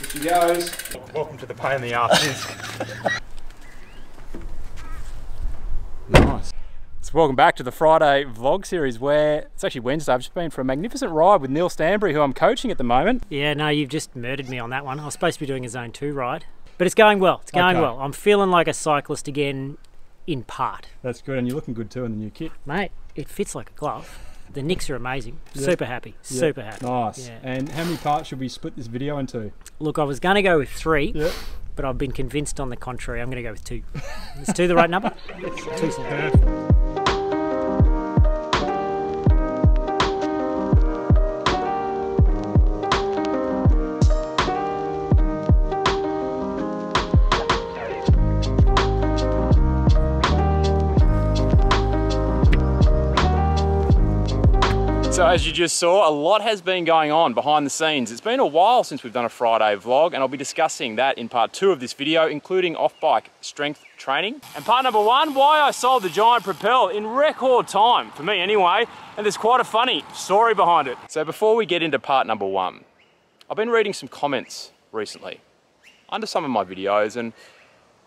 Here she goes. Welcome to the pain in the ass. Nice. So welcome back to the Friday vlog series where it's actually Wednesday. I've just been for a magnificent ride with Neil Stanbury, who I'm coaching at the moment. Yeah, no, you've just murdered me on that one. I was supposed to be doing a zone two ride, but it's going well. It's going Okay. well. I'm feeling like a cyclist again, in part, That's good, and you're looking good too in the new kit. mate. It fits like a glove. The nicks are amazing. Super happy. Super happy. Nice. Yeah. And how many parts should we split this video into? Look, I was going to go with three, Yep. but I've been convinced on the contrary. I'm going to go with two. Is two the right number? Two. As you just saw, a lot has been going on behind the scenes. It's been a while since we've done a Friday vlog and I'll be discussing that in part two of this video, including off-bike strength training. And part number one, why I sold the Giant Propel in record time, for me anyway, and there's quite a funny story behind it. So before we get into part number one, I've been reading some comments recently under some of my videos and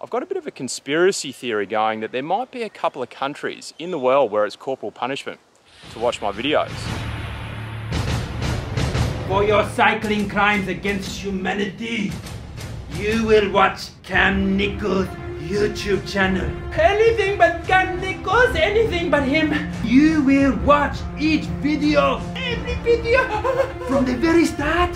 I've got a bit of a conspiracy theory going that there might be a couple of countries in the world where it's corporal punishment to watch my videos. For your cycling crimes against humanity. You will watch Cam Nicholls' YouTube channel. Anything but Cam Nicholls, anything but him. You will watch each video, every video, from the very start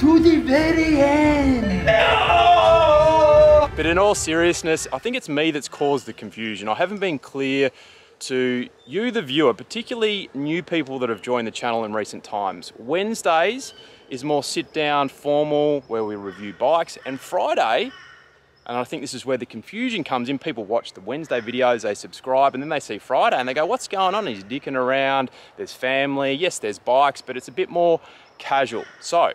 to the very end. No! But in all seriousness, I think it's me that's caused the confusion. I haven't been clear to you, the viewer, particularly new people that have joined the channel in recent times. Wednesdays is more sit down, formal, where we review bikes, and Friday, and I think this is where the confusion comes in. People watch the Wednesday videos, they subscribe, and then they see Friday and they go, What's going on? He's dicking around, there's family, yes, there's bikes, but it's a bit more casual. So,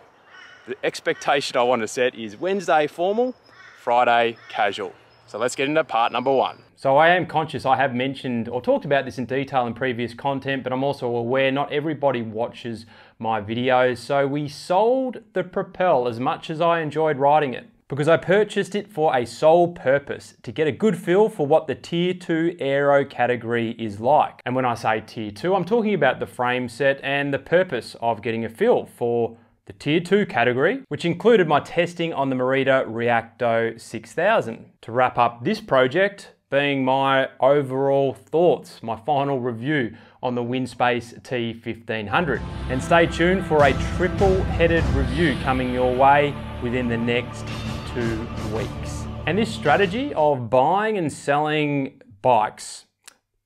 the expectation I want to set is Wednesday formal, Friday casual. So let's get into part number one. So I am conscious I have mentioned or talked about this in detail in previous content, but I'm also aware not everybody watches my videos. So we sold the Propel as much as I enjoyed riding it because I purchased it for a sole purpose to get a good feel for what the tier 2 aero category is like. And when I say tier 2, I'm talking about the frame set and the purpose of getting a feel for the Tier 2 category, which included my testing on the Merida Reacto 6000. To wrap up this project, being my overall thoughts, my final review on the Winspace T1500. And stay tuned for a triple-headed review coming your way within the next two weeks. And this strategy of buying and selling bikes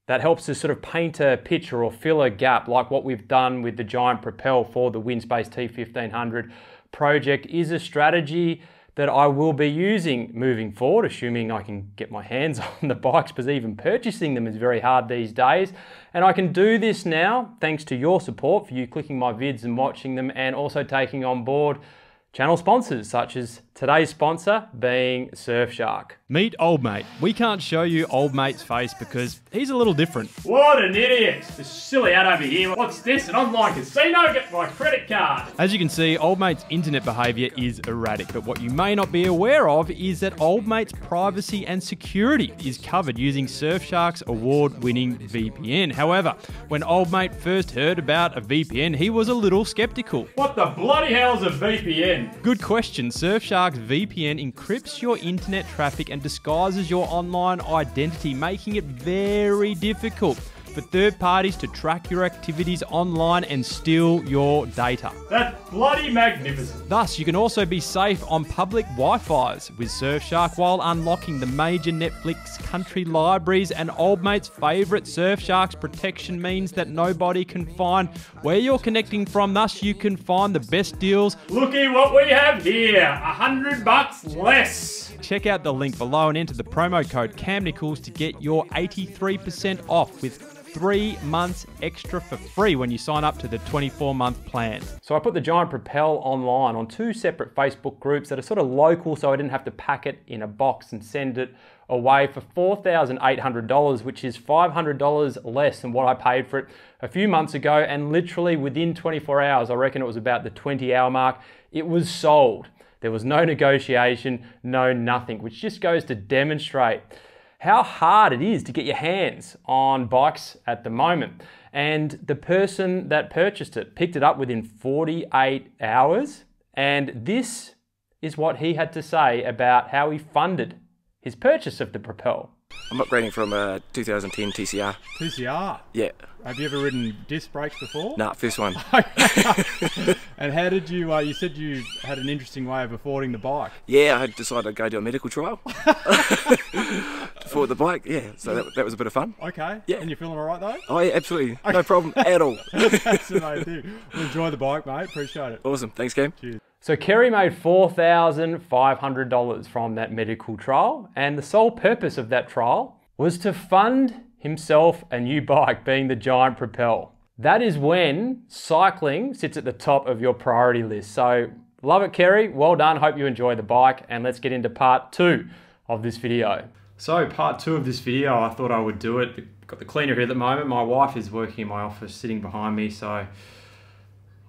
that helps to sort of paint a picture or fill a gap like what we've done with the Giant Propel for the Winspace T1500 project is a strategy that I will be using moving forward, assuming I can get my hands on the bikes because even purchasing them is very hard these days. And I can do this now thanks to your support for you clicking my vids and watching them and also taking on board channel sponsors such as today's sponsor being Surfshark. Meet Old Mate. We can't show you Old Mate's face because he's a little different. What an idiot! This silly ad over here. What's this? And I'm An online casino? Get my credit card. As you can see, Old Mate's internet behaviour is erratic, but what you may not be aware of is that Old Mate's privacy and security is covered using Surfshark's award winning VPN. However, when Old Mate first heard about a VPN, he was a little skeptical. What the bloody hell's a VPN? Good question. Surfshark's VPN encrypts your internet traffic and disguises your online identity, making it very difficult for third parties to track your activities online and steal your data. That's bloody magnificent. Thus, you can also be safe on public Wi-Fi's with Surfshark while unlocking the major Netflix country libraries and old mate's favourite Surfshark's protection means that nobody can find where you're connecting from. Thus, you can find the best deals. Looky what we have here. A hundred bucks less. Check out the link below and enter the promo code CamNicholls to get your 83% off with three months extra for free when you sign up to the 24 month plan. So I put the Giant Propel online on two separate Facebook groups that are sort of local so I didn't have to pack it in a box and send it away for $4,800, which is $500 less than what I paid for it a few months ago. And literally within 24 hours, I reckon it was about the 20 hour mark, it was sold. There was no negotiation, no nothing, which just goes to demonstrate how hard it is to get your hands on bikes at the moment. And the person that purchased it picked it up within 48 hours. And this is what he had to say about how he funded his purchase of the Propel. I'm upgrading from a 2010 TCR. TCR. Yeah. Have you ever ridden disc brakes before? Nah, first one. and how did you? Uh, you said you had an interesting way of affording the bike. Yeah, I decided to go do a medical trial for the bike. Yeah, so that, that was a bit of fun. Okay. Yeah. And you're feeling all right though? Oh yeah, absolutely, no problem at all. That's main thing. Well, enjoy the bike, mate. Appreciate it. Awesome, thanks, Cam. So Kerry made $4,500 from that medical trial, and the sole purpose of that trial was to fund himself a new bike, being the Giant Propel. That is when cycling sits at the top of your priority list. So love it, Kerry. Well done. Hope you enjoy the bike, and let's get into part two of this video. So part two of this video, I thought I would do it. Got the cleaner here at the moment. My wife is working in my office, sitting behind me, so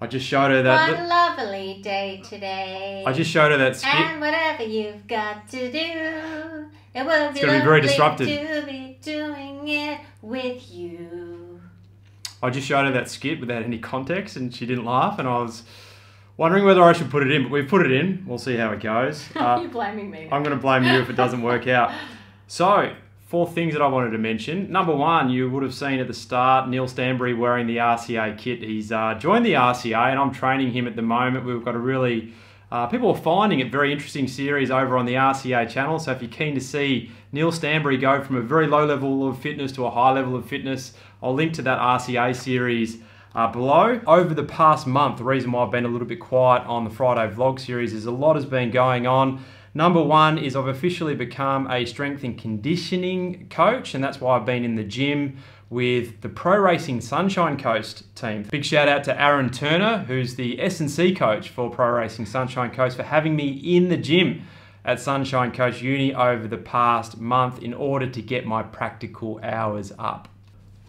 I just showed her that. One lovely day today. I just showed her that skit. And whatever you've got to do, it will be gonna be very disruptive. to be doing it with you. I just showed her that skit without any context and she didn't laugh and I was wondering whether I should put it in, but we've put it in. We'll see how it goes. Uh, you blaming me? I'm going to blame you if it doesn't work out. So, four things that I wanted to mention. Number one, you would have seen at the start Neil Stanbury wearing the RCA kit. He's uh, joined the RCA and I'm training him at the moment. We've got a really, uh, people are finding it very interesting series over on the RCA channel. So if you're keen to see Neil Stanbury go from a very low level of fitness to a high level of fitness, I'll link to that RCA series uh, below. Over the past month, the reason why I've been a little bit quiet on the Friday vlog series is a lot has been going on. Number one is I've officially become a strength and conditioning coach, and that's why I've been in the gym with the Pro Racing Sunshine Coast team. Big shout out to Aaron Turner, who's the S&C coach for Pro Racing Sunshine Coast, for having me in the gym at Sunshine Coast Uni over the past month in order to get my practical hours up.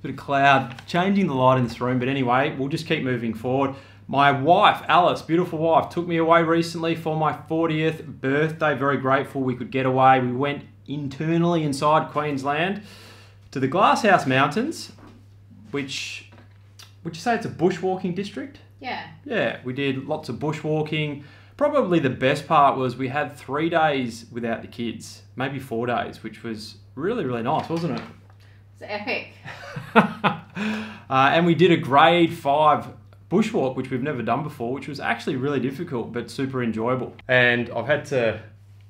Bit of cloud changing the light in this room, but anyway, we'll just keep moving forward. My wife, Alice, beautiful wife, took me away recently for my 40th birthday. Very grateful we could get away. We went internally inside Queensland to the Glasshouse Mountains, which would you say it's a bushwalking district? Yeah. Yeah, we did lots of bushwalking. Probably the best part was we had three days without the kids, maybe four days, which was really, really nice, wasn't it? It's epic. uh, and we did a grade five bushwalk, which we've never done before, which was actually really difficult but super enjoyable. And I've had to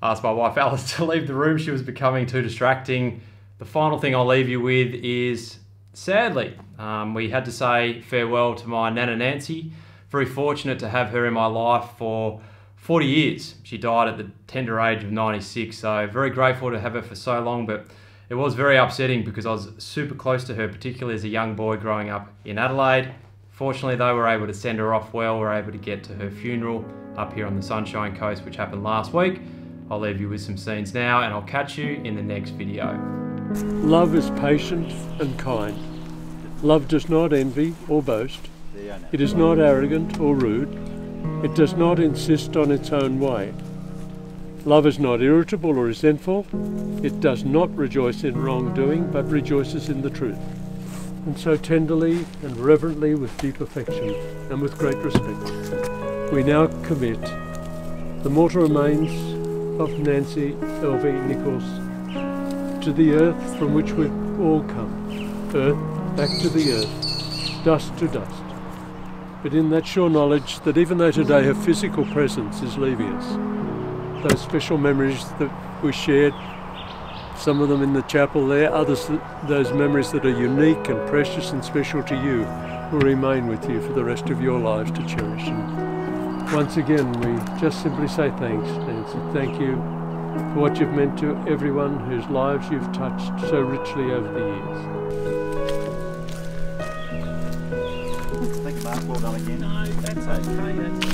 ask my wife Alice to leave the room. She was becoming too distracting. The final thing I'll leave you with is sadly, um, we had to say farewell to my Nana Nancy. Very fortunate to have her in my life for 40 years. She died at the tender age of 96, so very grateful to have her for so long, but it was very upsetting because I was super close to her, particularly as a young boy growing up in Adelaide. Fortunately, though, we were able to send her off well. we are able to get to her funeral up here on the Sunshine Coast, which happened last week. I'll leave you with some scenes now, and I'll catch you in the next video. Love is patient and kind. Love does not envy or boast. It is not arrogant or rude. It does not insist on its own way. Love is not irritable or resentful. It does not rejoice in wrongdoing, but rejoices in the truth. And so tenderly and reverently, with deep affection and with great respect, we now commit the mortal remains of Nancy L.V. Nicholls to the earth from which we've all come. Earth back to the earth, dust to dust. But in that sure knowledge that even though today her physical presence is leaving us, those special memories that we shared, some of them in the chapel there, others that, those memories that are unique and precious and special to you will remain with you for the rest of your lives to cherish. And once again, we just simply say thanks, Nancy. Thank you for what you've meant to everyone whose lives you've touched so richly over the years. Thank you, Mark. Well done again. No, that's okay. That's